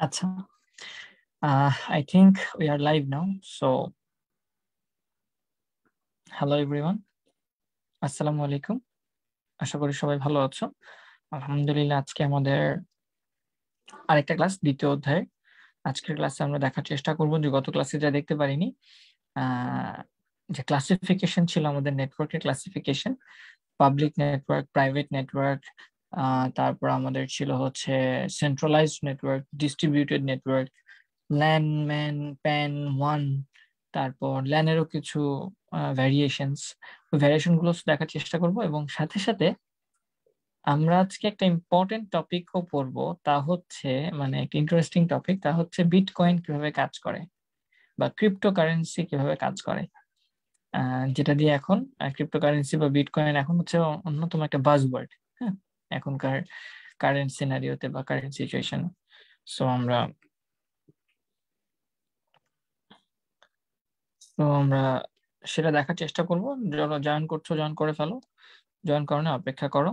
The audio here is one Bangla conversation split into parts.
আচ্ছা I think we are live now so hello everyone আসসালামু আলাইকুম। আশা করি সবাই ভালো আছো। আলহামদুলিল্লাহ, আজকে আমাদের আরেকটা ক্লাস, দ্বিতীয় অধ্যায়। আজকের ক্লাসে আমরা দেখার চেষ্টা করব যে গত ক্লাসে যা দেখতে পারিনি যে ক্লাসিফিকেশন ছিল আমাদের নেটওয়ার্কের classification public network private network তারপর আমাদের ছিল হচ্ছে centralised network distributed network LAN MAN PAN, one তারপর ল্যানেরও কিছু ভ্যারিয়েশনস ভ্যারিয়েশনগুলো দেখার চেষ্টা করব এবং সাথে সাথে আমরা আজকে একটা ইম্পর্টেন্ট টপিকও পড়ব। তা হচ্ছে মানে একটা ইন্টারেস্টিং টপিক তা হচ্ছে বিটকয়েন কীভাবে কাজ করে বা ক্রিপ্টোকারেন্সি কীভাবে কাজ করে। যেটা দিয়ে এখন ক্রিপ্টোকারেন্সি বা বিটকয়েন এখন হচ্ছে অন্যতম একটা বাজওয়ার্ড হ্যাঁ? এখনকার কারেন্ট সিনারিওতে বা কারেন্ট সিচুয়েশন সো আমরা তো আমরা সেটা দেখার চেষ্টা করব। যারা জয়েন করছ, জয়েন করে ফেলো। জয়েন করো অপেক্ষা করো।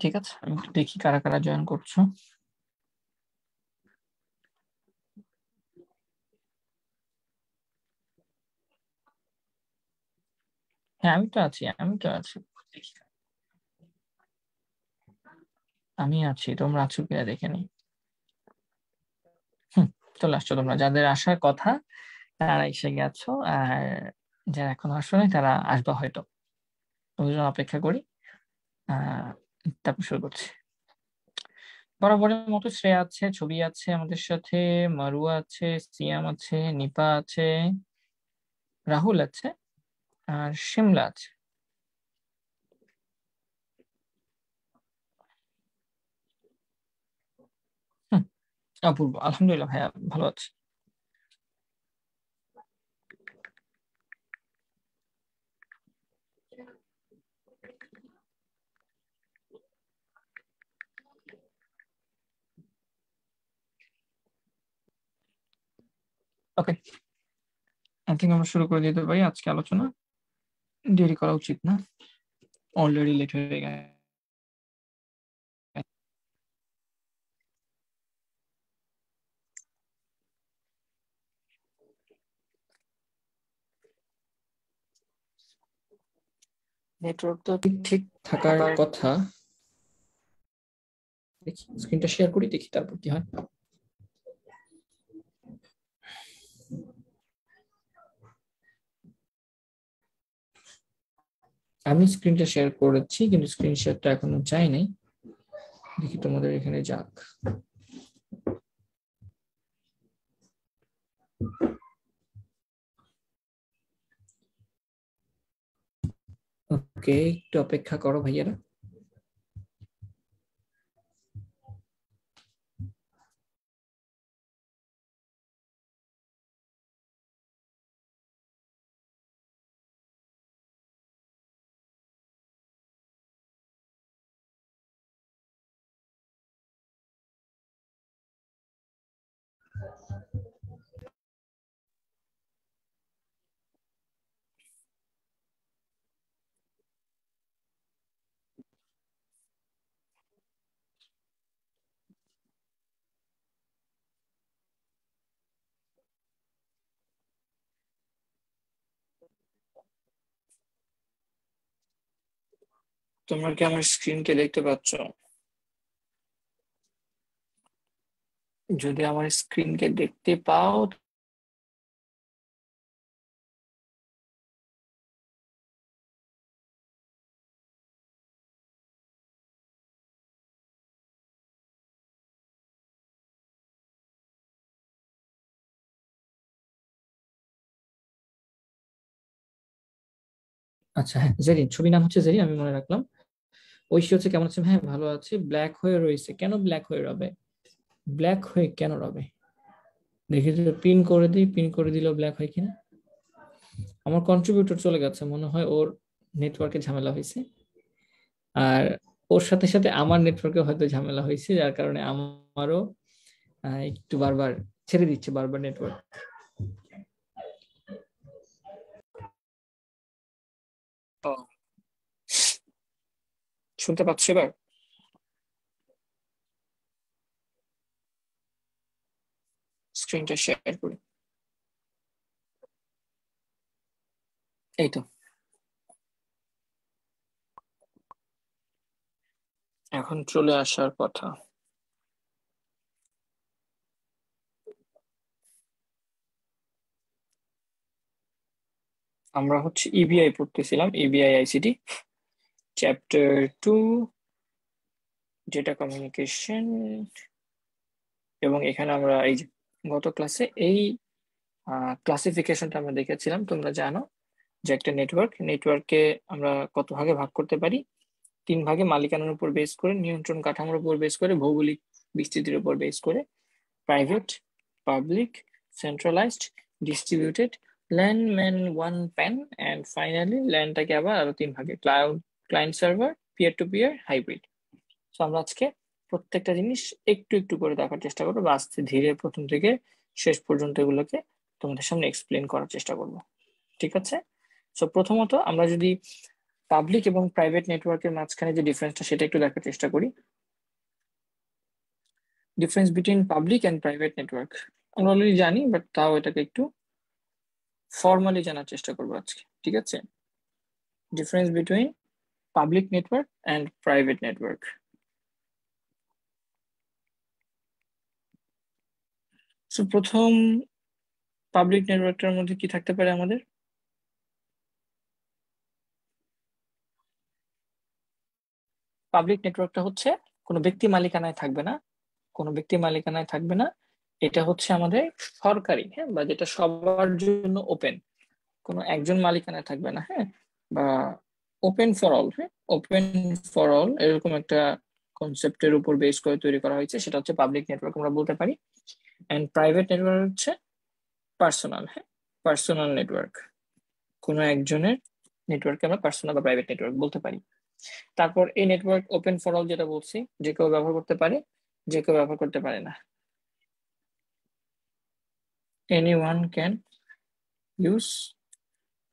ঠিক আছে, আমি দেখি কারা কারা জয়েন করছ। হ্যাঁ আমি তো আছি, আমি তো আছি। আমি আছি, তোমরা আছো কিনা দেখে নি চলে আসছো তোমরা। যাদের আসার কথা, তারা এসে গেছো, আর যারা এখন আসো তারা আসবা হয়তো। অপেক্ষা করি। আহ তারপর শুরু করছি। বরাবরের মতো শ্রেয়া আছে, ছবি আছে আমাদের সাথে, মারুয়া আছে, সিয়াম আছে, নিপা আছে, রাহুল আছে আর শিমলা আছে। অপূর্ব, আলহামদুলিল্লাহ ভাইয়া ভালো আছে। ওকে আই থিঙ্ক আমরা শুরু করে দিতে পারি আজকে আলোচনা। দেরি করা উচিত না। অলরেডি লেট হয়ে গেছে। নেটওয়ার্ক তো ঠিক থাকার কথা। দেখি স্ক্রিনটা শেয়ার করি দেখি তারপর কি হয়। আমি স্ক্রিনটা শেয়ার করেছি, কিন্তু স্ক্রিন শেয়ারটা এখনও চাই নাই। দেখি তোমাদের এখানে যাক। ওকে একটু অপেক্ষা করো ভাইয়ারা। তোমরা কি আমার স্ক্রিনকে দেখতে পাচ্ছ? যদি আমার স্ক্রিনকে দেখতে পাও আচ্ছা হ্যাঁ জেরিন ছবি নাম হচ্ছে জেরিন, আমি মনে রাখলাম। ঐশী হচ্ছে কেমন আছে? হ্যাঁ ভালো আছে। ব্ল্যাক হয়ে রয়েছে। কেন ব্ল্যাক হয়ে রবে? ব্ল্যাক হয়ে কেন রবে? দেখি তো পিন করে দিই পিন করে দিল ব্ল্যাক হয় কিনা? আমার কন্ট্রিবিউটর চলে গেছে। মনে হয় ওর নেটওয়ার্কে ঝামেলা হয়েছে। আর ওর সাথে সাথে আমার নেটওয়ার্কে হয়তো ঝামেলা হয়েছে, যার কারণে আমারও একটু বারবার ছেড়ে দিচ্ছে, বারবার নেটওয়ার্ক শুনতে পাচ্ছ এবার। স্ক্রিনটা শেয়ার করি। এই তো। এখন চলে আসার কথা। আমরা হচ্ছে ইবিআই e পড়তেছিলাম EBI ICT chapter two data communication এবং এখানে আমরা এই গত ক্লাসে এই ক্লাসিফিকেশনটা আমরা দেখেছিলাম, তোমরা জানো যে একটা নেটওয়ার্ক নেটওয়ার্ককে আমরা কত ভাগে ভাগ করতে পারি? তিন ভাগে মালিকানার উপর বেস করে, নিয়ন্ত্রণ কাঠামোর উপর বেস করে, ভৌগোলিক বিস্তৃতির উপর বেস করে private public centralised distributed LAN MAN one PAN and finally ল্যান্ডটাকে আবার আরও তিন ভাগে cloud client server peer to peer hybrid so আমরা আজকে প্রত্যেকটা জিনিস একটু একটু করে দেখার চেষ্টা করব বা আস্তে ধীরে প্রথম থেকে শেষ পর্যন্ত এগুলোকে তোমাদের সামনে এক্সপ্লেন করার চেষ্টা করব। ঠিক আছে? সো প্রথমত আমরা যদি পাবলিক এবং প্রাইভেট নেটওয়ার্কের মাঝখানে যে ডিফারেন্সটা সেটা একটু দেখার চেষ্টা করি। Difference between public and private network আমরা অলরেডি জানি বাট তাও এটাকে একটু ফর্মালি জানার চেষ্টা করব আজকে। ঠিক আছে? Difference between public network and private network so প্রথম পাবলিক নেটওয়ার্কটার মধ্যে কি থাকতে পারে আমাদের? পাবলিক নেটওয়ার্কটা হচ্ছে কোনো ব্যক্তি মালিকানায় থাকবে না, কোনো ব্যক্তি মালিকানায় থাকবে না। এটা হচ্ছে আমাদের সরকারি হ্যাঁ বা যেটা সবার জন্য ওপেন কোনো একজন মালিকানায় থাকবে না হ্যাঁ বা ওপেন ফর অল হ্যাঁ ওপেন ফর অল এরকম একটা কনসেপ্টের উপর বেস করে তৈরি করা হয়েছে। সেটা হচ্ছে পাবলিক নেটওয়ার্ক আমরা বলতে পারি। অ্যান্ড প্রাইভেট নেটওয়ার্ক হচ্ছে পার্সোনাল হ্যাঁ? পার্সোনাল নেটওয়ার্ক কোনো একজনের নেটওয়ার্ককে আমরা পার্সোনাল বা প্রাইভেট নেটওয়ার্ক বলতে পারি। তারপর এই নেটওয়ার্ক ওপেন ফর অল যেটা বলছি, যে কেউ ব্যবহার করতে পারে, যে কেউ ব্যবহার করতে পারে না। Any one can use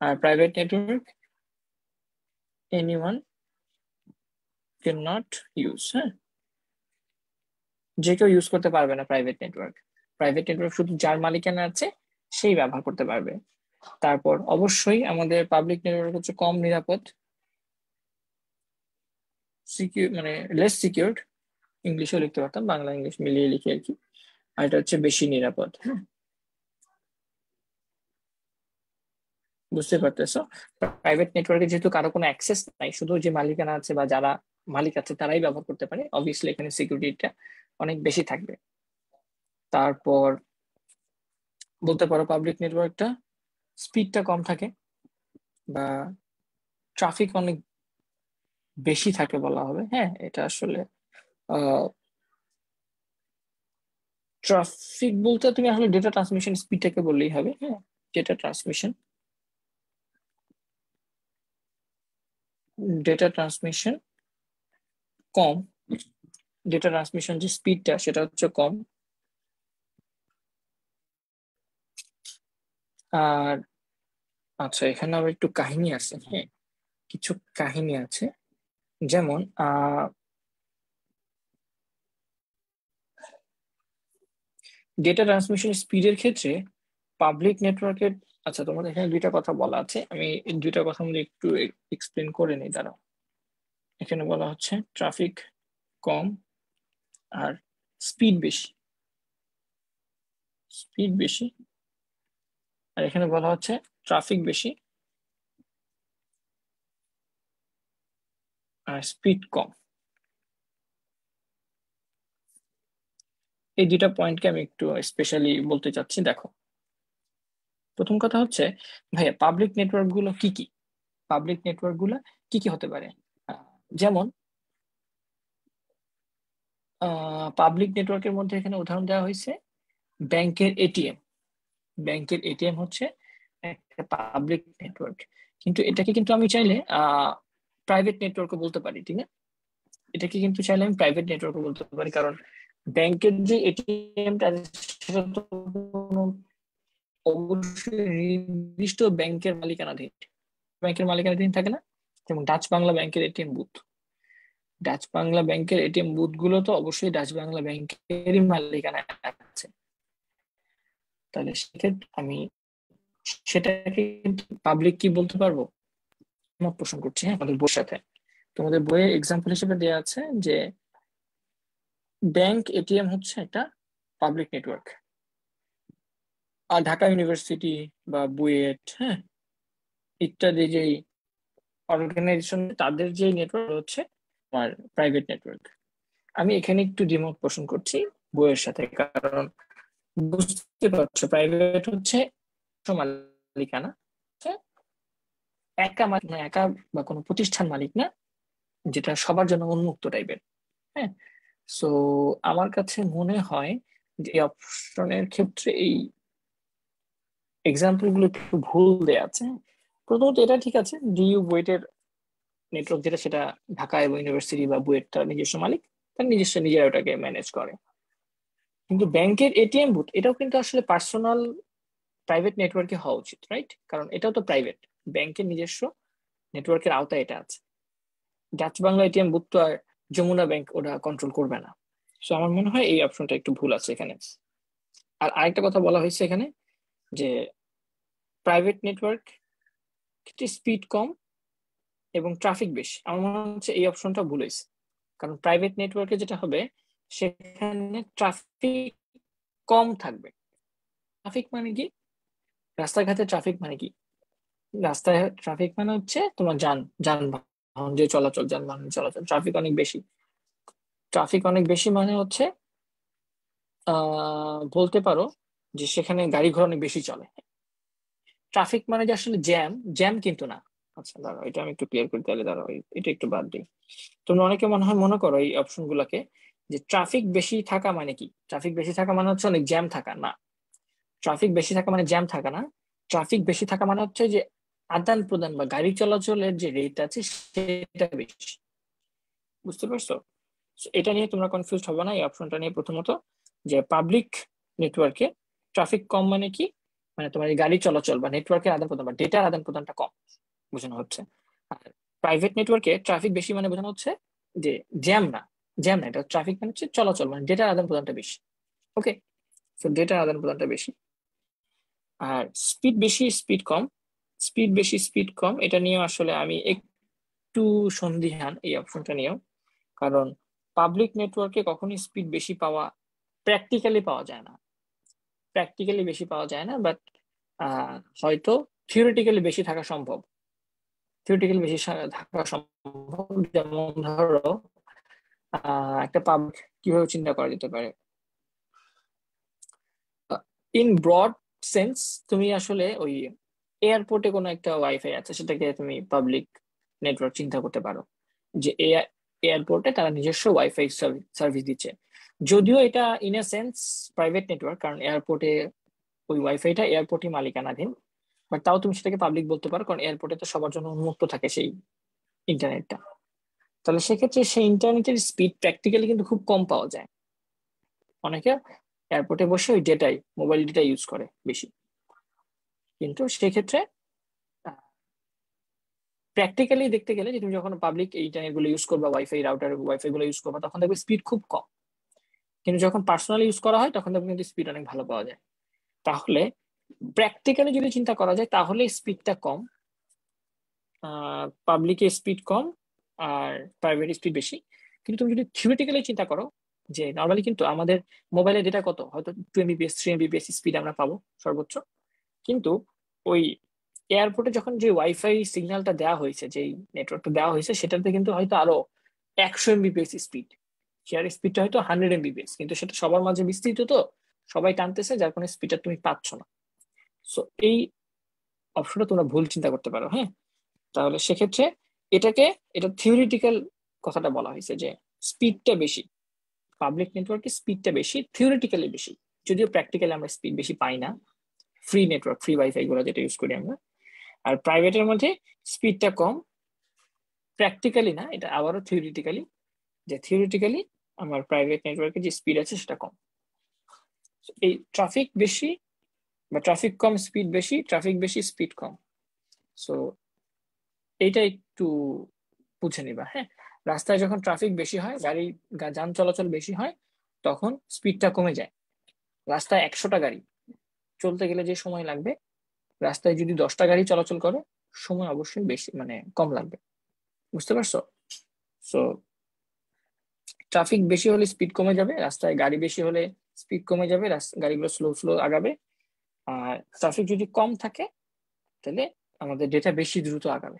R private network anyone cannot use হ্যাঁ? যে কেউ ইউজ করতে পারবে না প্রাইভেট নেটওয়ার্ক প্রাইভেট নেটওয়ার্ক শুধু যার মালিকানা আছে, সেই ব্যবহার করতে পারবে। তারপর অবশ্যই আমাদের পাবলিক নেটওয়ার্ক হচ্ছে কম নিরাপদ। সিকিউর মানে লেস সিকিউরড ইংলিশেও লিখতে পারতাম, বাংলা ইংলিশ মিলিয়ে লিখি আর কি। আর এটা হচ্ছে বেশি নিরাপদ হ্যাঁ? বুঝতে পারতেছো? প্রাইভেট নেটওয়ার্কে যেহেতু কারও কোনো অ্যাক্সেস নাই, শুধু যে মালিকানা আছে বা যারা মালিক আছে তারাই ব্যবহার করতে পারে অবভিয়াসলি এখানে সিকিউরিটিটা অনেক বেশি থাকবে। তারপর বলতে পারো পাবলিক নেটওয়ার্কটা স্পিডটা কম থাকে বা ট্রাফিক অনেক বেশি থাকে বলা হবে হ্যাঁ? এটা আসলে ট্রাফিক বলতে তুমি আসলে ডেটা ট্রান্সমিশন স্পিডটাকে বললেই হবে হ্যাঁ? ডেটা ট্রান্সমিশন ডেটা ট্রান্সমিশন কম ডেটা ট্রান্সমিশন যে স্পিডটা সেটা হচ্ছে কম। আর আচ্ছা এখানে আবার একটু কাহিনী আছে হ্যাঁ কিছু কাহিনী আছে। যেমন ডেটা ট্রান্সমিশন স্পিডের ক্ষেত্রে পাবলিক নেটওয়ার্কের আচ্ছা তোমাদের এখানে দুইটা কথা বলা আছে। আমি দুইটা কথা মধ্যে একটু এক্সপ্লেন করে নিই, দাঁড়াও। এখানে বলা হচ্ছে ট্রাফিক কম আর স্পিড বেশি। স্পিড বেশি। আর এখানে বলা হচ্ছে ট্রাফিক বেশি আর স্পিড কম। এই দুটা পয়েন্টকে আমি একটু স্পেশালি বলতে চাচ্ছি, দেখো। প্রথম কথা হচ্ছে, ভাইয়া পাবলিক নেটওয়ার্কগুলো কি কি? পাবলিক নেটওয়ার্কগুলো কি কি হতে পারে? যেমন পাবলিক নেটওয়ার্কের মধ্যে এখানে উদাহরণ দেওয়া হয়েছে, ব্যাংকের এটিএম ব্যাংকের এটিএম হচ্ছে একটা পাবলিক নেটওয়ার্ক কিন্তু এটাকে কিন্তু আমি চাইলে প্রাইভেট নেটওয়ার্কও বলতে পারি, ঠিক না? এটাকে কিন্তু চাইলে আমি প্রাইভেট নেটওয়ার্কও বলতে পারি, কারণ ব্যাংকের যে এটিএমটা অবশ্যই নির্দিষ্ট ব্যাংকের মালিকানাধীন। ব্যাংকের মালিকানাধীন থাকে না? যেমন ডাচ বাংলা ব্যাংকের এটিএম বুথ। ডাচ বাংলা ব্যাংকের এটিএম বুথগুলো তো অবশ্যই ডাচ বাংলা ব্যাংকেরই মালিকানা আছে। তাহলে সেক্ষেত্রে আমি সেটাকে পাবলিক কি বলতে পারব? মত পোষণ করছি হ্যাঁ আমাদের বইয়ের সাথে। তোমাদের বইয়ে এক্সাম্পল হিসেবে দেওয়া আছে যে ব্যাংক এটিএম হচ্ছে একটা পাবলিক নেটওয়ার্ক আর ঢাকা ইউনিভার্সিটি বা বুয়েট হ্যাঁ? ইত্যাদি যেই অর্গানাইজেশন তাদের যে নেটওয়ার্ক হচ্ছে আমার প্রাইভেট নেটওয়ার্ক আমি এখানে একটু দ্বিমত পোষণ করছি বইয়ের সাথে, কারণ বুঝতে পারছ প্রাইভেট হচ্ছে মালিকানা একা মালিক একা বা কোনো প্রতিষ্ঠান মালিক না, যেটা সবার জন্য উন্মুক্ত টাইপের হ্যাঁ? সো আমার কাছে মনে হয় যে অপশনের ক্ষেত্রে এই এক্সাম্পলগুলো একটু ভুল দেয়া আছে। প্রথমত এটা ঠিক আছে ডিইউ বুয়েটের নেটওয়ার্ক যেটা সেটা ঢাকা এবং ইউনিভার্সিটি বা বুয়েট তার নিজস্ব মালিক, তার নিজস্ব নিজেরা ওটাকে ম্যানেজ করে। কিন্তু ব্যাংকের এটিএম বুথ এটাও কিন্তু আসলে পার্সোনাল প্রাইভেট নেটওয়ার্কে হওয়া উচিত রাইট কারণ এটাও তো প্রাইভেট ব্যাংকের নিজস্ব নেটওয়ার্কের আওতায় এটা আছে। ডাচ বাংলা এটিএম বুথ তো আর যমুনা ব্যাংক ওটা কন্ট্রোল করবে না। সো আমার মনে হয় এই অপশনটা একটু ভুল আছে এখানে। আর আরেকটা কথা বলা হয়েছে এখানে যে প্রাইভেট নেটওয়ার্ক স্পিড কম এবং ট্রাফিক বেশি। আমার মনে হচ্ছে এই অপশনটা ভুল হয়েছে। কারণ প্রাইভেট নেটওয়ার্কে যেটা হবে, সেখানে ট্রাফিক কম থাকবে। ট্রাফিক মানে কি? রাস্তাঘাটে ট্রাফিক মানে কি? রাস্তায় ট্রাফিক মানে হচ্ছে তোমার যান, যানবাহন যে চলাচল, যানবাহন চলাচল ট্রাফিক অনেক বেশি। ট্রাফিক অনেক বেশি মানে হচ্ছে বলতে পারো যে সেখানে গাড়ি ঘোড়া অনেক বেশি চলে। ট্রাফিক মানে যে আসলে জ্যাম জ্যাম কিন্তু না। আচ্ছা দাঁড়াও, এটা আমি একটু ক্লিয়ার করি তাহলে, দাঁড়াও এটা একটু বাদ দিই। তোমরা অনেকে মনে হয়, মনে করো এই অপশন গুলাকে যে ট্রাফিক বেশি থাকা মানে কি? ট্রাফিক বেশি থাকা মানে হচ্ছে অনেক জ্যাম থাকা, না। ট্রাফিক বেশি থাকা মানে জ্যাম থাকা না। ট্রাফিক বেশি থাকা মানে হচ্ছে যে আদান প্রদান বা গাড়ি চলাচলের যে রেট আছে, সেটা বেশি। বুঝতে পারছ? এটা নিয়ে তোমরা কনফিউজ হবে না, এই অপশনটা নিয়ে প্রথমত যে পাবলিক নেটওয়ার্কে ট্রাফিক কম মানে কি? মানে তোমার এই গাড়ি চলাচল বা নেটওয়ার্কের আদান প্রদান বা ডেটার আদান প্রদানটা কম, বোঝানো হচ্ছে। আর প্রাইভেট নেটওয়ার্কে ট্রাফিক বেশি মানে বোঝানো হচ্ছে যে জ্যাম না জ্যাম না, এটা ট্রাফিক মানে হচ্ছে চলাচল মানে ডেটার আদান প্রদানটা বেশি। ওকে তো ডেটার আদান প্রদানটা বেশি। আর স্পিড বেশি স্পিড কম। স্পিড বেশি স্পিড কম, এটা নিয়ে আসলে আমি একটু সন্দিহান এই অপশনটা নিয়েও। কারণ পাবলিক নেটওয়ার্কে কখনই স্পিড বেশি পাওয়া প্র্যাকটিক্যালি পাওয়া যায় না। প্র্যাকটিক্যালি বেশি পাওয়া যায় না বাট হয়তো থিওরিটিক্যালি বেশি থাকা সম্ভব। থিওরিটিক্যালি বেশি থাকা সম্ভব। যেমন ধরো একটা পাবলিক কীভাবে চিন্তা করা যেতে পারে? ইন ব্রড সেন্স তুমি আসলে ওই এয়ারপোর্টে কোনো একটা ওয়াইফাই আছে, সেটাকে তুমি পাবলিক নেটওয়ার্ক চিন্তা করতে পারো। যে এয়ারপোর্টে তারা নিজস্ব ওয়াইফাই সার্ভিস দিচ্ছে। যদিও এটা in a sense private network কারণ এয়ারপোর্টে ওই ওয়াইফাইটা এয়ারপোর্টই মালিকানাধীন বাট তাও তুমি সেটাকে পাবলিক বলতে পারো, কারণ এয়ারপোর্টে তো সবার জন্য উন্মুক্ত থাকে সেই ইন্টারনেটটা তাহলে সেক্ষেত্রে সেই ইন্টারনেটের স্পিড প্র্যাকটিক্যালি কিন্তু খুব কম পাওয়া যায়। অনেকে এয়ারপোর্টে বসে ওই ডেটাই মোবাইল ডেটা ইউজ করে বেশি। কিন্তু সেক্ষেত্রে প্র্যাকটিক্যালি দেখতে গেলে যে তুমি যখন পাবলিক ইন্টারনেটগুলো ইউজ করবা ওয়াইফাই রাউটার ওয়াইফাই গুলো ইউজ করবা, তখন দেখবে স্পিড খুব কম। কিন্তু যখন পার্সোনালি ইউজ করা হয়, তখন কিন্তু স্পিড অনেক ভালো পাওয়া যায়। তাহলে প্র্যাকটিক্যালি যদি চিন্তা করা যায়, তাহলে স্পিডটা কম পাবলিকে স্পিড কম আর প্রাইভেট স্পিড বেশি। কিন্তু তুমি যদি থিওরিটিক্যালি চিন্তা করো যে নর্মালি কিন্তু আমাদের মোবাইলে ডেটা কত? হয়তো two Mbps three Mbps speed আমরা পাবো সর্বোচ্চ। কিন্তু ওই এয়ারপোর্টে যখন যে ওয়াইফাই সিগন্যালটা দেওয়া হয়েছে যে নেটওয়ার্কটা দেওয়া হয়েছে, সেটাতে কিন্তু হয়তো আরও একশো এমবিপিএস স্পিড শেয়ার স্পিডটা হয়তো হান্ড্রেড এমবিপিএস কিন্তু সেটা সবার মাঝে বিস্তৃত তো, সবাই টানতেছে, যার কোনো স্পিডটা তুমি পাচ্ছ না। সো এই অপশনটা তোমরা ভুল চিন্তা করতে পারো হ্যাঁ? তাহলে সেক্ষেত্রে এটাকে, এটা থিওরিটিক্যাল কথাটা বলা হয়েছে যে স্পিডটা বেশি পাবলিক নেটওয়ার্কে স্পিডটা বেশি থিওরিটিক্যালি বেশি। যদিও প্র্যাকটিক্যালি আমরা স্পিড বেশি পাই না ফ্রি নেটওয়ার্ক ফ্রি ওয়াইফাই গুলো যেটা ইউজ করি আমরা। আর প্রাইভেটের মধ্যে স্পিডটা কম প্র্যাকটিক্যালি না, এটা আবারও থিওরিটিক্যালি যে থিওরিটিক্যালি আমার প্রাইভেট নেটওয়ার্কে যে স্পিড আছে সেটা কম। এই ট্রাফিক বেশি বা ট্রাফিক কম স্পিড বেশি ট্রাফিক বেশি স্পিড কম। সো এইটা একটু বুঝে নিবা হ্যাঁ? রাস্তায় যখন ট্রাফিক বেশি হয়, গাড়ি যান চলাচল বেশি হয়, তখন স্পিডটা কমে যায়। রাস্তায় একশোটা গাড়ি, চলতে গেলে যে সময় লাগবে, রাস্তায় যদি দশটা গাড়ি চলাচল করে, সময় অবশ্যই বেশি মানে কম লাগবে। বুঝতে পারছ? সো ট্রাফিক বেশি হলে স্পিড কমে যাবে, রাস্তায় গাড়ি বেশি হলে স্পিড কমে যাবে গাড়িগুলো স্লো স্লো আগাবে। আর ট্রাফিক যদি কম থাকে, তাহলে আমাদের ডেটা বেশি দ্রুত আগাবে।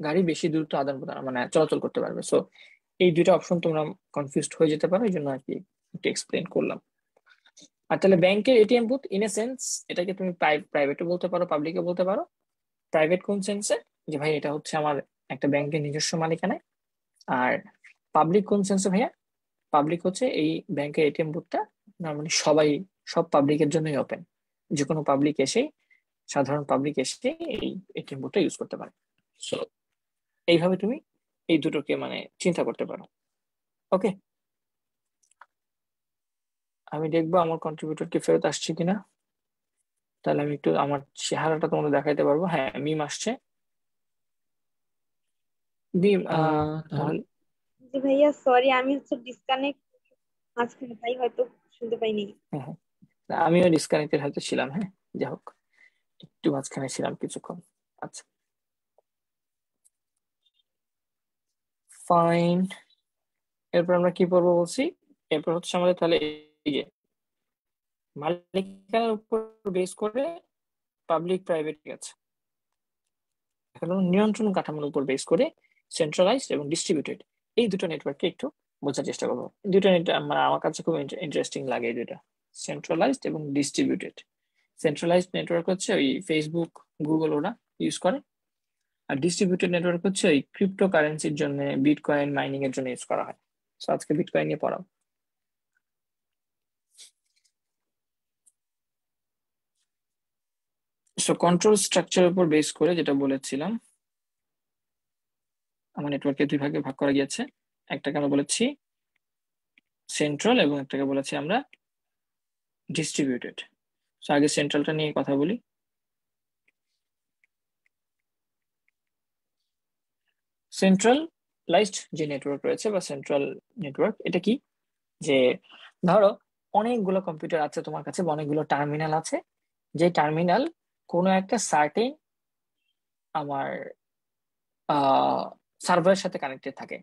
গাড়ি বেশি দ্রুত আদান প্রদান মানে চলাচল করতে পারবে। সো এই দুইটা অপশন তোমরা কনফিউজ হয়ে যেতে পারো, এই জন্য আর কি একটু এক্সপ্লেন করলাম। আর তাহলে ব্যাংকের ATM booth in a sense এটাকে তুমি প্রাইভেটও বলতে পারো পাবলিকে বলতে পারো। প্রাইভেট কোন সেন্সে যে ভাই, এটা হচ্ছে আমার একটা ব্যাংকের নিজস্ব মালিকানায়। আর পাবলিক কোন সেন্সে ভাইয়া? পাবলিক হচ্ছে এই ব্যাংকের এটিএম বুথটা নর্মালি সবাই সব পাবলিকের জন্যই ওপেন যে কোনো পাবলিক এসে সাধারণ পাবলিক এসে এই এটিএম বুথটা ইউজ করতে পারে। সো এইভাবে তুমি এই দুটোকে মানে চিন্তা করতে পারো। ওকে আমি দেখব আমার কন্ট্রিবিউটর কি ফেরত আসছে কিনা। তাহলে আমি একটু আমার চেহারাটা তোমাদের দেখাইতে পারব। হ্যাঁ মিম আসছে। মিম তাহলে ভাইয়া সরি আমি হচ্ছে ডিসকানেক্ট মাঝখানে তাই হয়তো শুনতে পাইনি। হ্যাঁ, হ্যাঁ। আমিও ডিসকানেক্টেড হয়তো ছিলাম হ্যাঁ। যাই হোক একটু মাঝখানে ছিলাম কিছুক্ষণ। আচ্ছা। ফাইন এরপর আমরা কি পড়ব বলছি? এরপর হচ্ছে আমাদের তাহলে মালিকানার উপর বেস করে পাবলিক প্রাইভেট আছে নিয়ন্ত্রণ কাঠামোর উপর বেস করে সেন্ট্রালাইজড এবং ডিস্ট্রিবিউটেড এই দুটো নেটওয়ার্ককে একটু বোঝার চেষ্টা করব। দুটো মানে আমার কাছে খুব ইন্টারেস্টিং লাগে এই দুটা। সেন্ট্রালাইজড এবং ডিস্ট্রিবিউটেড সেন্ট্রালাইজড নেটওয়ার্ক হচ্ছে ওই ফেসবুক গুগল ওরা ইউজ করে। আর ডিস্ট্রিবিউটেড নেটওয়ার্ক হচ্ছে ওই ক্রিপ্টো কারেন্সির জন্য বিটকয়েন মাইনিং এর জন্য ইউজ করা হয়। সো আজকে বিটকয়েন নিয়ে পড়াও। সো কন্ট্রোল স্ট্রাকচারের উপর বেস করে যেটা বলেছিলাম আমার নেটওয়ার্কে দুই ভাগে ভাগ করা গিয়েছে। একটাকে আমরা বলেছি? সেন্ট্রাল এবং একটাকে বলেছি আমরা ডিস্ট্রিবিউটেড সো আগে সেন্ট্রালটা নিয়ে কথা বলি। সেন্ট্রালাইজড যে নেটওয়ার্ক রয়েছে বা সেন্ট্রাল নেটওয়ার্ক এটা কি? যে, ধরো, অনেকগুলো কম্পিউটার আছে তোমার কাছে বা অনেকগুলো টার্মিনাল আছে। যে টার্মিনাল কোনো একটা সার্টেন আমার সার্ভারের সাথে কানেক্টেড থাকে।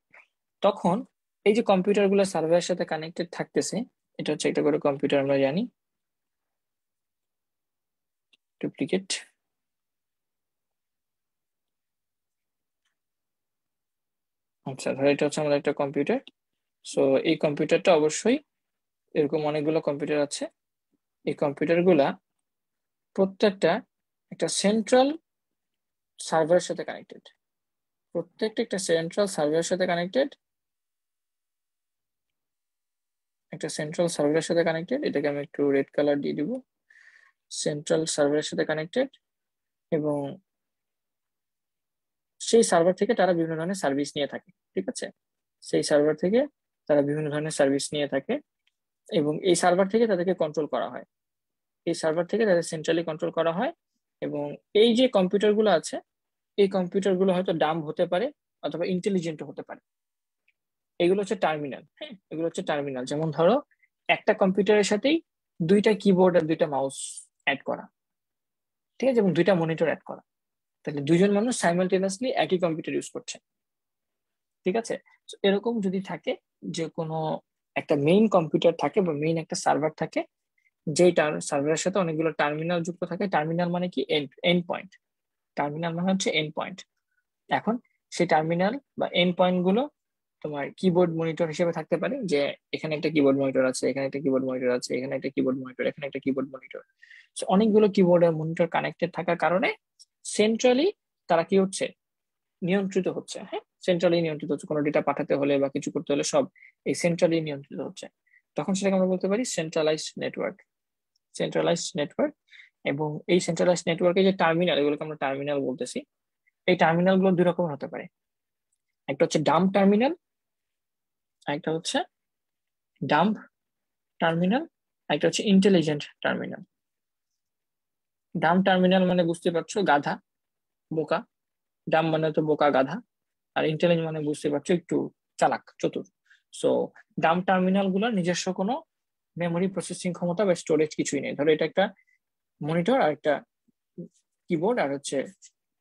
তখন এই যে কম্পিউটারগুলো সার্ভারের সাথে কানেক্টেড থাকতেছে, এটা হচ্ছে একটা করে কম্পিউটার আমরা জানি। ডুপ্লিকেট আচ্ছা ধর এটা হচ্ছে আমাদের একটা কম্পিউটার সো এই কম্পিউটারটা অবশ্যই এরকম অনেকগুলো কম্পিউটার আছে। এই কম্পিউটারগুলা প্রত্যেকটা একটা সেন্ট্রাল সার্ভারের সাথে কানেক্টেড প্রত্যেকটা একটা সেন্ট্রাল সার্ভারের সাথে কানেক্টেড একটা সেন্ট্রাল সার্ভারের সাথে কানেক্টেড এটাকে আমি একটু রেড কালার দিয়ে দিব। সেন্ট্রাল সার্ভারের সাথে কানেক্টেড এবং সেই সার্ভার থেকে তারা বিভিন্ন ধরনের সার্ভিস নিয়ে থাকে, ঠিক আছে? সেই সার্ভার থেকে তারা বিভিন্ন ধরনের সার্ভিস নিয়ে থাকে এবং এই সার্ভার থেকে তাদেরকে কন্ট্রোল করা হয়। এই সার্ভার থেকে তাদের সেন্ট্রালি কন্ট্রোল করা হয় এবং এই যে কম্পিউটারগুলো আছে এই কম্পিউটারগুলো হয়তো ডাম হতে পারে অথবা ইন্টেলিজেন্ট হতে পারে। এগুলো হচ্ছে টার্মিনাল হ্যাঁ? এগুলো হচ্ছে টার্মিনাল যেমন ধরো, একটা কম্পিউটারের সাথেই দুইটা কিবোর্ড আর দুইটা মাউস অ্যাড করা। ঠিক আছে? এবং দুইটা মনিটর অ্যাড করা। তাহলে দুইজন মানুষ সাইমালটেনিয়াসলি একই কম্পিউটার ইউজ করছে। ঠিক আছে? এরকম যদি থাকে যে কোনো একটা মেইন কম্পিউটার থাকে বা মেইন একটা সার্ভার থাকে যেই সার্ভারের সাথে অনেকগুলো টার্মিনাল যুক্ত থাকে। টার্মিনাল মানে কি? এন্ড পয়েন্ট টার্মিনাল মানে হচ্ছে এন্ড পয়েন্ট এখন সেই টার্মিনাল বা এন্ড পয়েন্টগুলো তোমার কিবোর্ড মনিটর হিসেবে থাকতে পারে যে এখানে একটা কিবোর্ড মনিটর আছে, এখানে একটা কিবোর্ড মনিটর আছে, এখানে একটা কিবোর্ড মনিটর এখানে একটা কিবোর্ড মনিটর অনেকগুলো কিবোর্ড মনিটর কানেক্টেড থাকার কারণে সেন্ট্রালি তারা কি হচ্ছে? নিয়ন্ত্রিত হচ্ছে হ্যাঁ? সেন্ট্রালি নিয়ন্ত্রিত হচ্ছে। কোনো ডেটা পাঠাতে হলে বা কিছু করতে হলে সব এই সেন্ট্রালি নিয়ন্ত্রিত হচ্ছে। তখন সেটাকে আমরা বলতে পারি সেন্ট্রালাইজড নেটওয়ার্ক সেন্ট্রালাইজড নেটওয়ার্ক এবং এই সেন্ট্রালাইজড নেটওয়ার্কে যে টার্মিনাল এগুলোকে আমরা টার্মিনাল বলতেছি, এই টার্মিনালগুলো দুই রকম হতে পারে। একটা হচ্ছে ডাম্প টার্মিনাল একটা হচ্ছে ডাম্প টার্মিনাল একটা হচ্ছে ইন্টেলিজেন্ট টার্মিনাল ডাম্প টার্মিনাল মানে বুঝতে পারছ গাধা, বোকা। ডাম মানে তো বোকা গাধা, আর ইন্টেলিজেন্ট মানে বুঝতে পারছ একটু চালাক, চতুর। সো ডাম্প টার্মিনালগুলোর নিজস্ব কোনো মেমোরি প্রসেসিং ক্ষমতা বা স্টোরেজ কিছুই নেই। ধরো এটা একটা মনিটর আর একটা কিবোর্ড আর হচ্ছে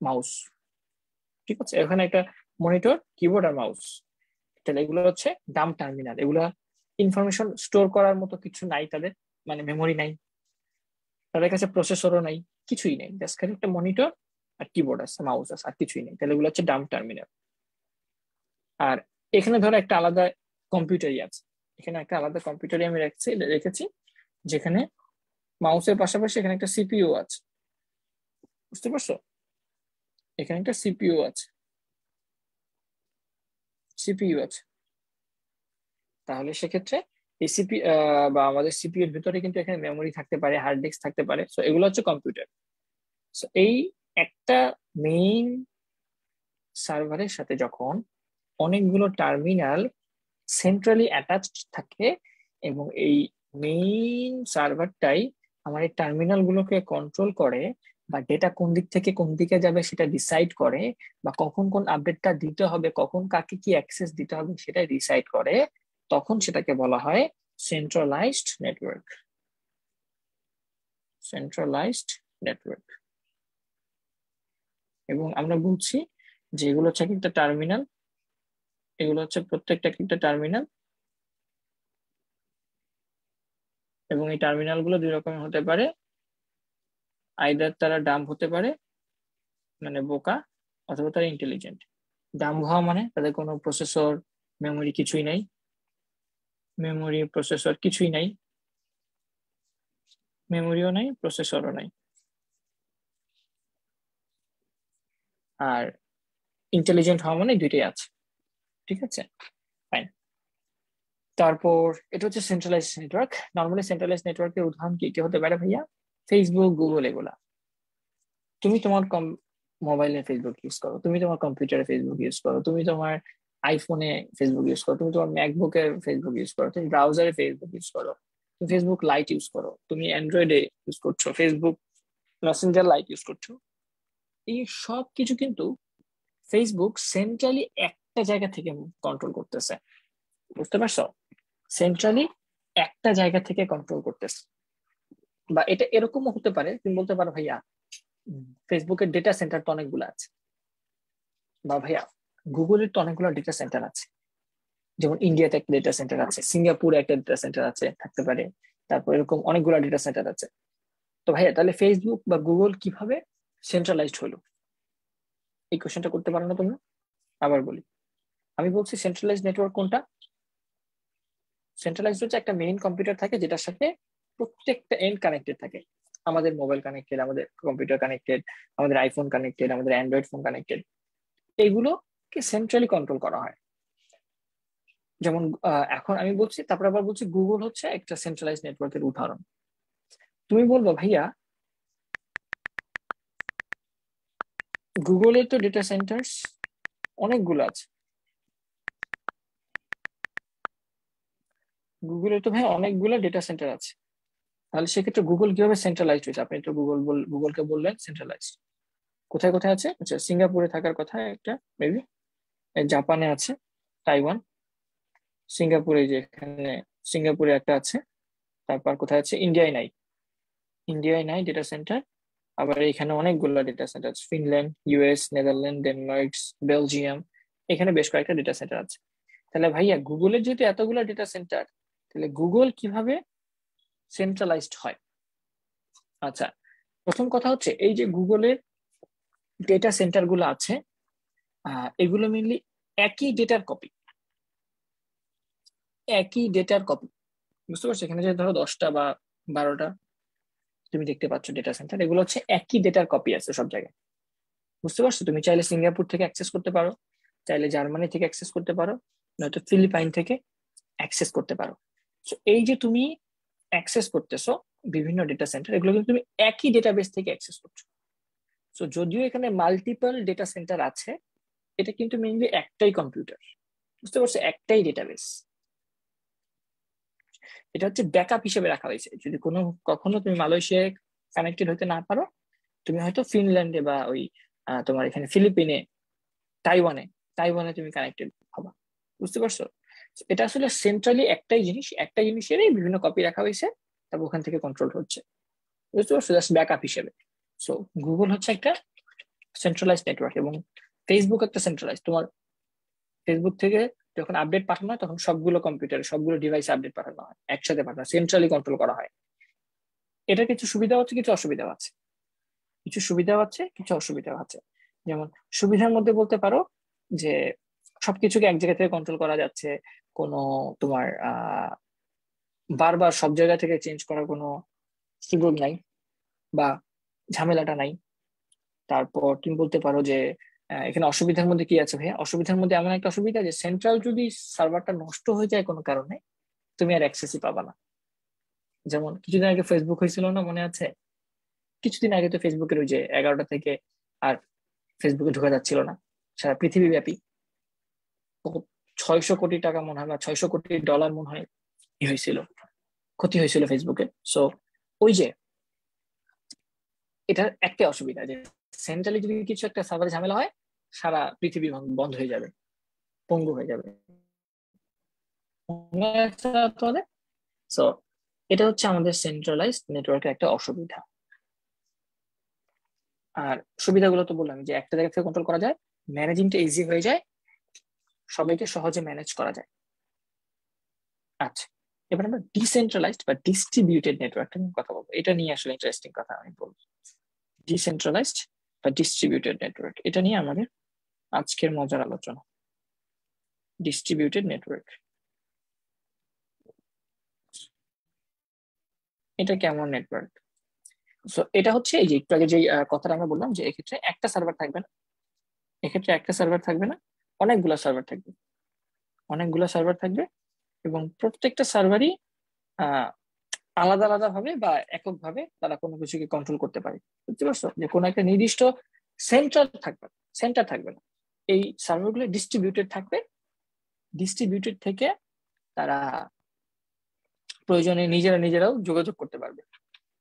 মাউস। ঠিক আছে? এখানে একটা মনিটর, কিবোর্ড আর মাউস। তাহলে এগুলো হচ্ছে ডাম টার্মিনাল। এগুলো ইনফরমেশন স্টোর করার মতো কিছু নাই তাদের মানে মেমোরি নাই। তাদের কাছে প্রসেসরও নাই, কিছুই নেই। জাস্ট খালি একটা মনিটর আর কিবোর্ড আছে, মাউস আছে, আর কিছুই নেই। তাহলে এগুলো হচ্ছে ডাম টার্মিনাল। আর এখানে ধরো একটা আলাদা কম্পিউটারই আছে। এখানে একটা আলাদা কম্পিউটারই আমি রেখেছি রেখেছি, যেখানে মাউসের পাশাপাশি এখানে একটা সিপিইউ আছে। বুঝতে পারছ? এখানে একটা সিপিইউ আছে। সিপিইউ আছে। তাহলে সেক্ষেত্রে এই সিপি বা আমাদের সিপিইউ এর ভিতরে কিন্তু এখানে মেমোরি থাকতে পারে হার্ড ডিস্ক থাকতে পারে। সো এগুলো হচ্ছে কম্পিউটার সো এই একটা মেইন সার্ভারের সাথে যখন অনেকগুলো টার্মিনাল সেন্ট্রালি অ্যাটাচড থাকে এবং এই মেইন সার্ভারটাই আমার এই টার্মিনাল গুলোকে কন্ট্রোল করে বা ডেটা কোন দিক থেকে কোন দিকে যাবে সেটা ডিসাইড করে বা কখন কোন আপডেটটা দিতে হবে, কখন কাকে কি অ্যাক্সেস দিতে হবে সেটা ডিসাইড করে, তখন সেটাকে বলা হয় সেন্ট্রালাইজড নেটওয়ার্ক সেন্ট্রালাইজড নেটওয়ার্ক এবং আমরা বলছি যে এগুলো হচ্ছে একটা টার্মিনাল এগুলো হচ্ছে প্রত্যেকটা একটা টার্মিনাল এবং এই টার্মিনালগুলো দুই রকমের হতে পারে। আইদার তারা ডাম্প হতে পারে মানে বোকা, অথবা তারা ইন্টেলিজেন্ট ডাম্প হওয়া মানে তাদের কোনো প্রসেসর মেমোরি কিছুই নাই। মেমোরি প্রসেসর কিছুই নাই। মেমোরিও নাই প্রসেসরও নাই। আর ইন্টেলিজেন্ট হওয়া মানে দুইটাই আছে। ঠিক আছে? ফাইন তারপর এটা হচ্ছে সেন্ট্রালাইজ নেটওয়ার্ক নর্মালি সেন্ট্রালাইজ নেটওয়ার্কের উদাহরণ কি হতে পারে ভাইয়া? ফেসবুক গুগল এগুলা। তুমি তোমার কম মোবাইলে ফেসবুক ইউজ করো, তুমি তোমার কম্পিউটারে ফেসবুক ইউজ করো, তুমি তোমার আইফোনে ফেসবুক ইউজ করো, তুমি তোমার ম্যাকবুকে ফেসবুক ইউজ করো, তুমি ব্রাউজারে ফেসবুক ইউজ করো, তুমি ফেসবুক লাইট ইউজ করো, তুমি অ্যান্ড্রয়েডে ইউজ করছ ফেসবুক মেসেঞ্জার লাইট ইউজ করছ। এই সব কিছু কিন্তু ফেসবুক সেন্ট্রালি একটা জায়গা থেকে কন্ট্রোল করতেছে। বুঝতে পারছ? সেন্ট্রালি একটা জায়গা থেকে কন্ট্রোল করতেছে। বা এটা এরকমও হতে পারে, তুমি বলতে পারো, ভাইয়া ফেসবুকের ডেটা সেন্টার তো অনেকগুলো আছে। বা, ভাইয়া গুগলের তো অনেকগুলো ডেটা সেন্টার আছে। যেমন ইন্ডিয়াতে একটা ডেটা সেন্টার আছে সিঙ্গাপুরে একটা ডেটা সেন্টার আছে, থাকতে পারে। তারপর এরকম অনেকগুলো ডেটা সেন্টার আছে। তো, ভাইয়া, তাহলে ফেসবুক বা গুগল কীভাবে সেন্ট্রালাইজড হলো? এই কোশ্চেনটা করতে পারো না তোমরা? আবার বলি। আমি বলছি সেন্ট্রালাইজ নেটওয়ার্ক কোনটা? সেন্ট্রালাইজড হচ্ছে একটা মেইন কম্পিউটার থাকে যেটার সাথে প্রত্যেকটা এন্ড কানেক্টেড থাকে। আমাদের মোবাইল কানেক্টেড আমাদের কম্পিউটার কানেক্টেড আমাদের আইফোন কানেক্টেড আমাদের অ্যান্ড্রয়েড ফোন কানেক্টেড এগুলোকে সেন্ট্রালি কন্ট্রোল করা হয়। যেমন এখন আমি বলছি, তারপর আবার বলছি গুগল হচ্ছে একটা সেন্ট্রালাইজ নেটওয়ার্কের উদাহরণ। তুমি বলব, ভাইয়া গুগলের তো ডেটা সেন্টার্স অনেকগুলো আছে। গুগলের তো ভাই অনেকগুলো ডেটা সেন্টার আছে। তাহলে সেক্ষেত্রে গুগল কীভাবে সেন্ট্রালাইজড হয়েছে? আপনি তো গুগল গুগলকে বললেন সেন্ট্রালাইজড কোথায় কোথায় আছে? আচ্ছা সিঙ্গাপুরে থাকার কথা একটা মেবি জাপানে আছে তাইওয়ান সিঙ্গাপুরে যে এখানে সিঙ্গাপুরে একটা আছে। তারপর কোথায় আছে? ইন্ডিয়ায় নাই। ইন্ডিয়ায় নাই ডেটা সেন্টার আবার এখানে অনেকগুলো ডেটা সেন্টার আছে। Finland US Netherland Denmark Belgium এখানে বেশ কয়েকটা ডেটা সেন্টার আছে। তাহলে ভাইয়া গুগলের যেহেতু এতগুলো ডেটা সেন্টার তাহলে গুগল কীভাবে সেন্ট্রালাইজড হয়? আচ্ছা প্রথম কথা হচ্ছে এই যে গুগলের ডেটা সেন্টারগুলো আছে এগুলো মেনলি একই ডেটার কপি একই ডেটার কপি বুঝতে পারছ? এখানে যে ধরো দশটা বা বারোটা তুমি দেখতে পাচ্ছ ডেটা সেন্টার এগুলো হচ্ছে একই ডেটার কপি আছে সব জায়গায়। বুঝতে পারছ? তুমি চাইলে সিঙ্গাপুর থেকে অ্যাক্সেস করতে পারো, চাইলে জার্মানি থেকে অ্যাক্সেস করতে পারো, নয়তো ফিলিপাইন থেকে অ্যাক্সেস করতে পারো। এই যে তুমি অ্যাক্সেস করতেছো বিভিন্ন ডেটা সেন্টার এগুলো কিন্তু তুমি একই ডেটাবেস থেকে অ্যাক্সেস করছ। সো যদিও এখানে মাল্টিপল ডেটা সেন্টার আছে, এটা কিন্তু মেনলি একটাই কম্পিউটার বুঝতে পারছ? একটাই ডেটাবেস এটা হচ্ছে ব্যাকআপ হিসেবে রাখা হয়েছে। যদি কোনো, কখনো তুমি মালয়েশিয়ায় কানেক্টেড হতে না পারো, তুমি হয়তো ফিনল্যান্ডে বা ওই তোমার এখানে ফিলিপিনে, তাইওয়ানে তাইওয়ানে তুমি কানেক্টেড হবা। বুঝতে পারছ? এটা আসলে সেন্ট্রালি একটাই জিনিস, একটা জিনিসেরই বিভিন্ন কপি রাখা হয়েছে, তারপর ওখান থেকে কন্ট্রোল হচ্ছে। বুঝতে পারছ? জাস্ট ব্যাকআপ হিসেবে। সো গুগল হচ্ছে একটা সেন্ট্রালাইজ নেটওয়ার্ক এবং ফেসবুক একটা সেন্ট্রালাইজ তোমার ফেসবুক থেকে যখন আপডেট পাঠানো হয়, তখন সবগুলো কম্পিউটারে সবগুলো ডিভাইসে আপডেট পাঠানো হয়, একসাথে পাঠানো সেন্ট্রালি কন্ট্রোল করা হয়। এটা কিছু সুবিধা হচ্ছে কিছু অসুবিধাও আছে। কিছু সুবিধাও আছে, কিছু অসুবিধাও আছে। যেমন সুবিধার মধ্যে বলতে পারো যে সবকিছুকে এক জায়গা থেকে কন্ট্রোল করা যাচ্ছে, কোনো তোমার বারবার সব জায়গা থেকে চেঞ্জ করার কোনো সুযোগ নাই বা ঝামেলাটা নাই। তারপর তুমি বলতে পারো যে এখানে অসুবিধার মধ্যে কি আছে ভাইয়া? অসুবিধার মধ্যে এমন একটা অসুবিধা যে সেন্ট্রাল যদি সার্ভারটা নষ্ট হয়ে যায় কোনো কারণে, তুমি আর অ্যাক্সেসই পাবা না। যেমন কিছুদিন আগে ফেসবুক হয়েছিল না মনে আছে? কিছুদিন আগে তো ফেসবুকের ওই যে এগারোটা থেকে আর ফেসবুকে ঢোকা যাচ্ছিল না। সারা পৃথিবী ব্যাপী ছয়শো কোটি টাকা মনে হয় বা ছয়শো কোটি ডলার মনে হয় হয়েছিল, ক্ষতি হয়েছিল ফেসবুকে সো ওই যে এটার একটা অসুবিধা যে সেন্ট্রালি যদি কিছু একটা সার্ভারে ঝামেলা হয়, সারা পৃথিবী বন্ধ হয়ে যাবে, পঙ্গু হয়ে যাবে। সো এটা হচ্ছে আমাদের সেন্ট্রালাইজ নেটওয়ার্কের একটা অসুবিধা। আর সুবিধাগুলো তো বললাম যে একটা জায়গা থেকে কন্ট্রোল করা যায় ম্যানেজিংটা ইজি হয়ে যায় সবাইকে সহজে ম্যানেজ করা যায়। আচ্ছা এবার আমরা ডিসেন্ট্রালাইজড বা ডিস্ট্রিবিউটেড নেটওয়ার্ক নিয়ে কথা বলব। এটা নিয়ে আসলে ইন্টারেস্টিং কথা আমি বলব। ডিসেন্ট্রালাইজড বা ডিস্ট্রিবিউটেড নেটওয়ার্ক এটা নিয়ে আমাদের আজকের মজার আলোচনা। ডিস্ট্রিবিউটেড নেটওয়ার্ক এটা কেমন নেটওয়ার্ক সো এটা হচ্ছে এই যে একটু আগে যে কথাটা আমরা বললাম যে এক্ষেত্রে একটা সার্ভার থাকবে না। এক্ষেত্রে একটা সার্ভার থাকবে না অনেকগুলো সার্ভার থাকবে। অনেকগুলো সার্ভার থাকবে এবং প্রত্যেকটা সার্ভারই আলাদা আলাদা ভাবে বা একক ভাবে তারা কোনো কিছুকে কন্ট্রোল করতে পারে। বুঝতে পারছ? যে কোনো একটা নির্দিষ্ট সেন্ট্রাল থাকবে সেন্টার থাকবে না। এই সার্ভারগুলো ডিস্ট্রিবিউটেড থাকবে। ডিস্ট্রিবিউটেড থেকে তারা প্রয়োজনে নিজেরা নিজেরাও যোগাযোগ করতে পারবে।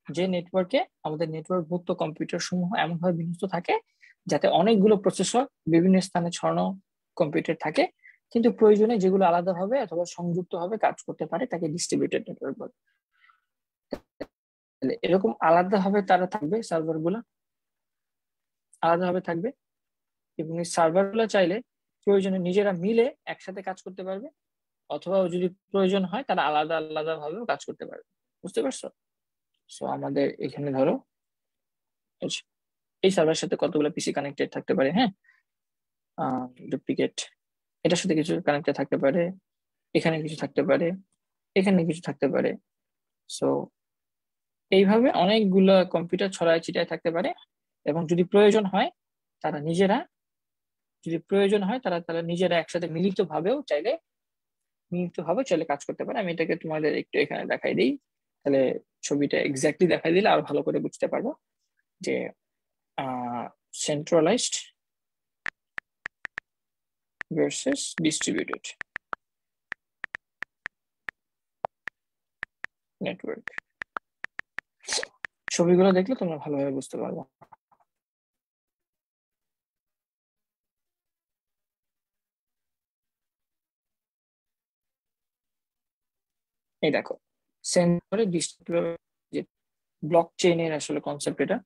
যে নেটওয়ার্কে আমাদের নেটওয়ার্ক মুক্ত কম্পিউটার সমূহ এমনভাবে বিন্যস্ত থাকে, যাতে অনেকগুলো প্রসেসর বিভিন্ন স্থানে ছড়ানো কম্পিউটার থাকে, কিন্তু প্রয়োজনে যেগুলো আলাদাভাবে অথবা সংযুক্ত ভাবে কাজ করতে পারে, তাকে ডিস্ট্রিবিউটেড নেটওয়ার্ক বলে। এরকম আলাদা আলাদাভাবে তারা থাকবে সার্ভারগুলা। আলাদাভাবে থাকবে। এবং এই সার্ভারগুলো চাইলে প্রয়োজনে নিজেরা মিলে একসাথে কাজ করতে পারবে, অথবা যদি প্রয়োজন হয় তারা আলাদা আলাদা ভাবেও কাজ করতে পারবে। বুঝতে পারছ? সো আমাদের এখানে ধরো, এই সার্ভারের সাথে কতগুলো পিসি কানেক্টেড থাকতে পারে হ্যাঁ? ডুপ্লিকেট এটার সাথে কিছু কানেক্টেড থাকতে পারে, এখানে কিছু থাকতে পারে, এখানে কিছু থাকতে পারে। সো এইভাবে অনেকগুলো কম্পিউটার ছড়ায় ছিটায় থাকতে পারে এবং যদি প্রয়োজন হয়, তারা নিজেরা, যদি প্রয়োজন হয়, তারা তারা নিজেরা একসাথে মিলিত ভাবেও চাইলে মিলিত ভাবে চাইলে কাজ করতে পারে। আমি এটাকে তোমাদের একটু এখানে দেখাই দিই। তাহলে ছবিটা এক্স্যাক্টলি দেখাই দিলে আরও ভালো করে বুঝতে পারব যে সেন্ট্রালাইজড versus distributed network. ছবিগুলো দেখলে তোমরা ভালোভাবে বুঝতে পারব। এই দেখো সেন্সরে যে ব্লক চেইনের আসলে কনসেপ্ট এটা।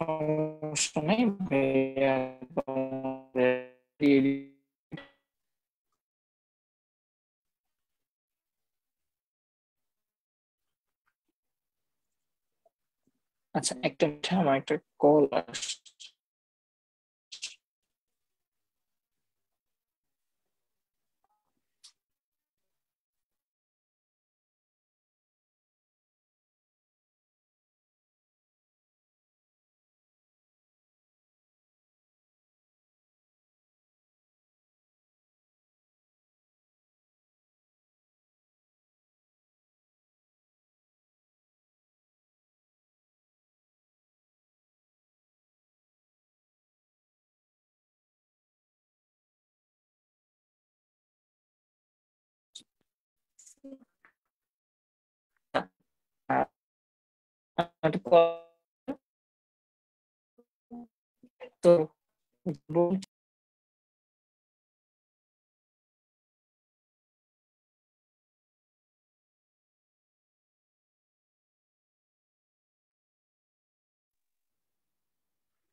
সমস্যা নেই আচ্ছা একটা আমার একটা কল আসছে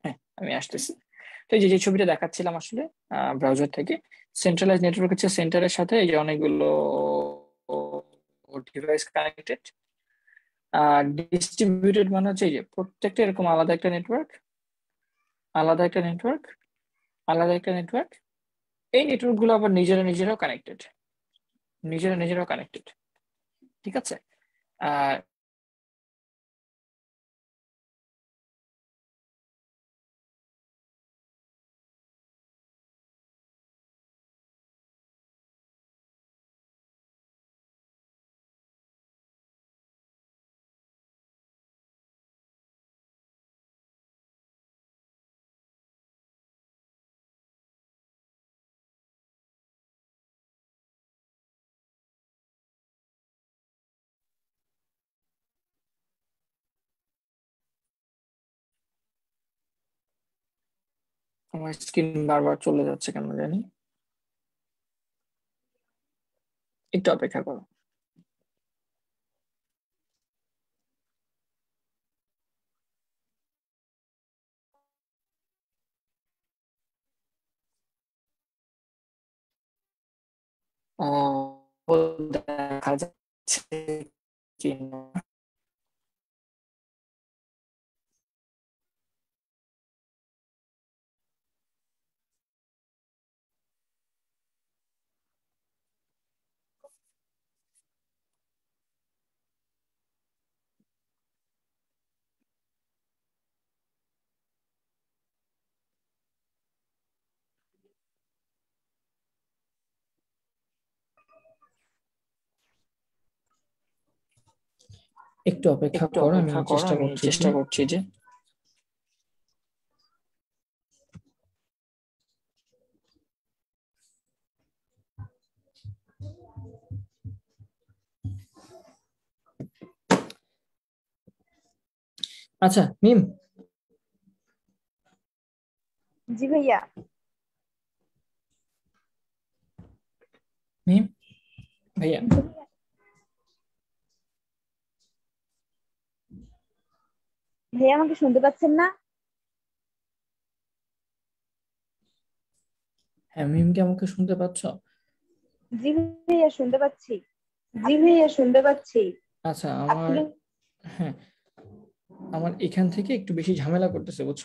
হ্যাঁ আমি আসতেছি। তো এই যে ছবিটা দেখাচ্ছিলাম আসলে ব্রাউজার থেকে সেন্ট্রালাইজ নেটওয়ার্ক হচ্ছে সেন্টারের সাথে এই যে অনেকগুলো ডিভাইস কানেক্টেড আর ডিস্ট্রিবিউটেড মানে হচ্ছে যে প্রত্যেকটা এরকম আলাদা একটা নেটওয়ার্ক আলাদা একটা নেটওয়ার্ক আলাদা একটা নেটওয়ার্ক এই নেটওয়ার্কগুলো আবার নিজেরা নিজেরাও কানেক্টেড নিজেরা নিজেরাও কানেক্টেড ঠিক আছে? আর আমার স্ক্রিন বারবার চলে যাচ্ছে কেন জানি। একটু অপেক্ষা করো। দেখা যাচ্ছে কিনা। একটু অপেক্ষা করো আমি চেষ্টা করছি চেষ্টা করছি যে আচ্ছা মিম? জি ভাইয়া। মিম? ভাইয়া? ভাইয়া আমাকে শুনতে পাচ্ছেন না? হ্যাঁ মিম কি আমাকে শুনতে পাচ্ছ? জি ভাইয়া শুনতে পাচ্ছি। জি ভাইয়া শুনতে পাচ্ছি। আচ্ছা আমার হ্যাঁ আমার এখান থেকে একটু বেশি ঝামেলা করতেছে বুঝছ?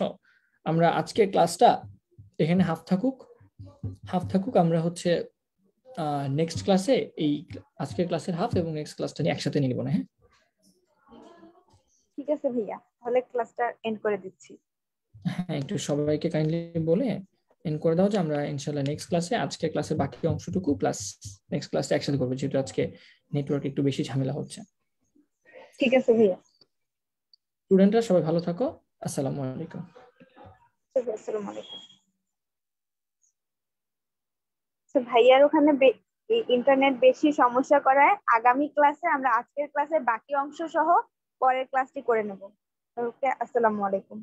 আমরা আজকের ক্লাসটা এখানে হাফ থাকুক। হাফ থাকুক আমরা হচ্ছে নেক্সট ক্লাসে এই আজকের ক্লাসের হাফ এবং নেক্সট ক্লাসটা নিয়ে একসাথে নিয়ে নিব না হ্যাঁ? ঠিক আছে ভাইয়া। তাহলে ক্লাসটা এন্ড করে দিচ্ছি। হ্যাঁ একটু সবাইকে কাইন্ডলি বলে এন্ড করে দাও যে আমরা ইনশাআল্লাহ নেক্সট ক্লাসে আজকের ক্লাসের বাকি অংশটুকু প্লাস নেক্সট ক্লাসে একসাথে করব যেহেতু আজকে নেটওয়ার্ক একটু বেশি ঝামেলা হচ্ছে। ঠিক আছে ভাইয়া। স্টুডেন্টরা সবাই ভালো থাকো। আসসালামু আলাইকুম। আসসালামু আলাইকুম। তো ভাইয়ার ওখানে ইন্টারনেট বেশি সমস্যা করায় আগামী ক্লাসে আমরা আজকের ক্লাসের বাকি অংশ সহ পরের ক্লাসটি করে নেব। ওকে আসসালামু আলাইকুম